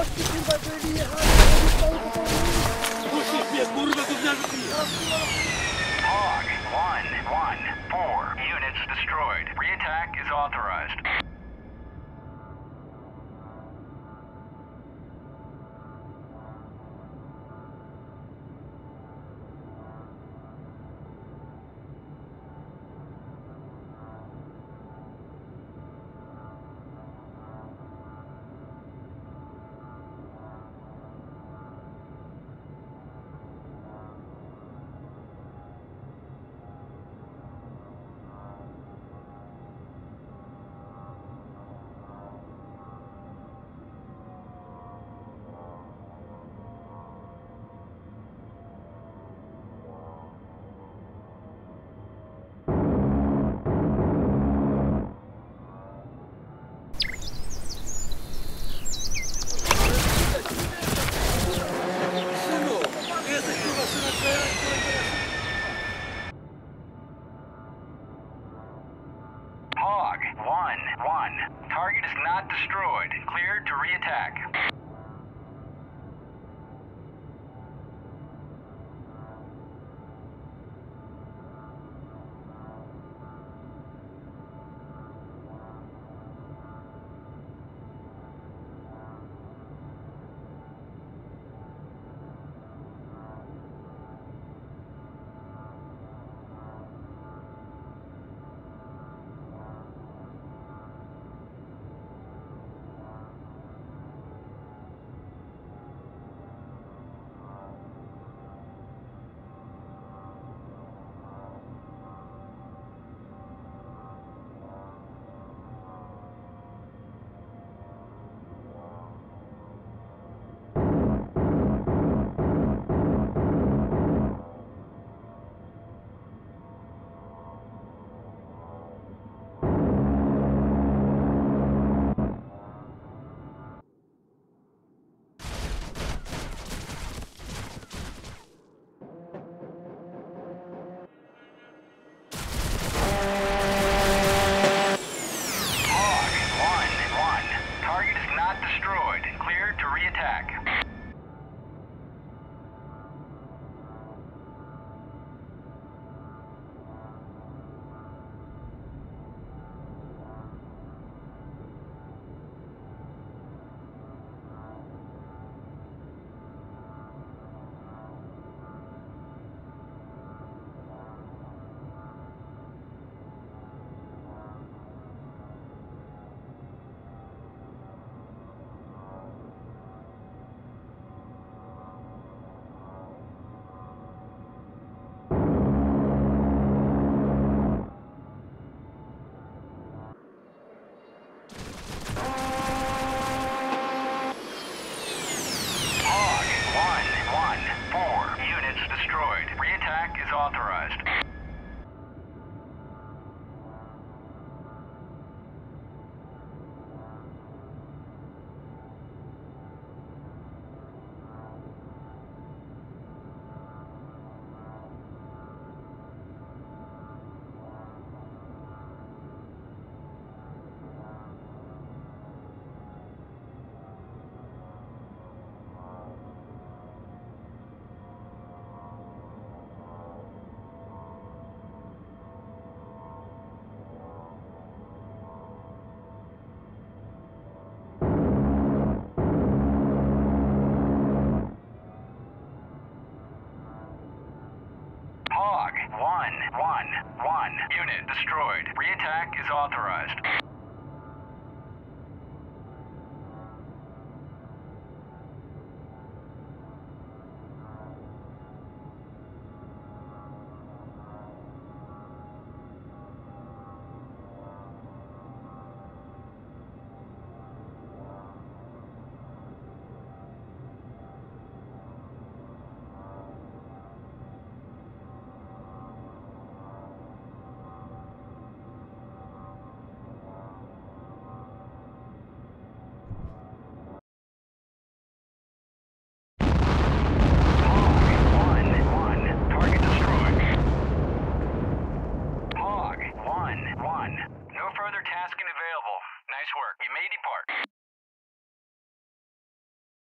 Gości kurwa byli jechali, Puścisz mnie, kurwa, gówniarzu ty! Hog 1-1-4. Units destroyed. Reattack is authorized. Target is not destroyed. Cleared to reattack. destroyed. Cleared to reattack.